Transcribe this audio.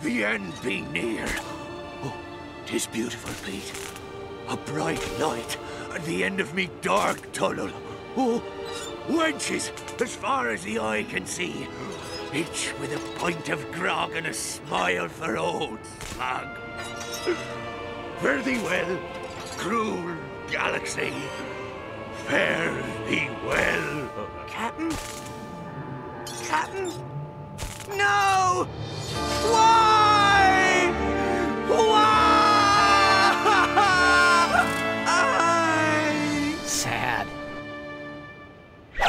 the end be near. Oh, tis beautiful, Pete. A bright light at the end of me dark tunnel. Oh, wenches as far as the eye can see. Each with a pint of grog and a smile for old Slag. Fare thee well, cruel galaxy. Fare thee well. Captain? Captain? No!